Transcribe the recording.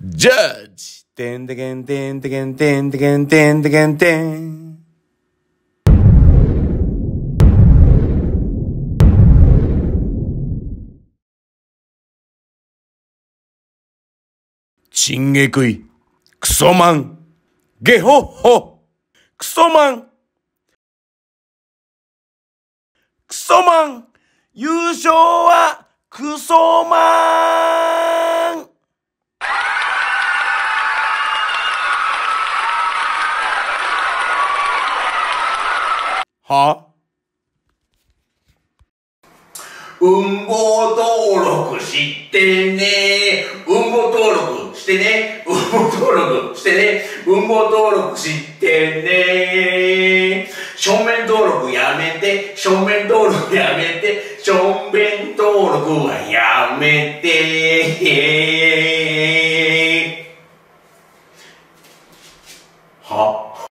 ジャッジてんてけんてんてけんてんてけんてんてけんてん。チンゲクイ、クソマン、ゲホッホ、クソマン、クソマン、優勝はクソマン。は？運行登録してね。運行登録してね。運行登録してね。運行登録してね。正面登録やめて。正面登録やめて。正面登録はやめて。は？